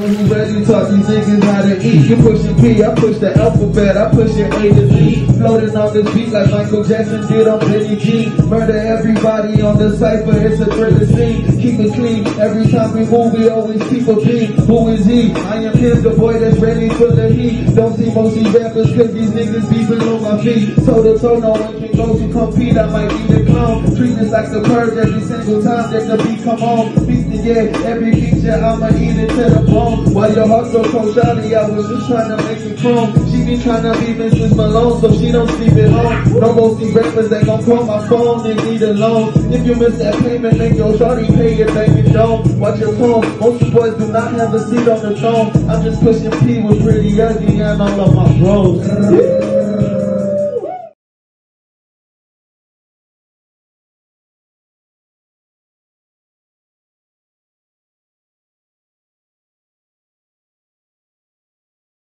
who ready to talk these niggas how to eat. You pushing P, I push the alphabet, I push it A to Z. Floating on this beat like Michael Jackson did on Billie Jean. Murder everybody on the cypher, it's a thriller scene. Keep it clean, every time we move, we always keep a beat. Who is he? I am him, the boy that's ready for the heat. Don't see most these rappers cause these niggas be below my feet. Toe to toe, no one can go to compete, I might be the clone. Treat this like the purge every single time that the beat come on. Yeah, every feature, I'ma eat it to the bone. While your heart so cold, shawty, I was just trying to make it chrome. She be trying to be Mrs. Malone, so she don't sleep at home. No see rappers that gon' call my phone and need a loan. If you miss that payment, make your shawty pay it, baby, don't. Watch your phone, most boys do not have a seat on the throne. I'm just pushing P with pretty ugly and all of my bros.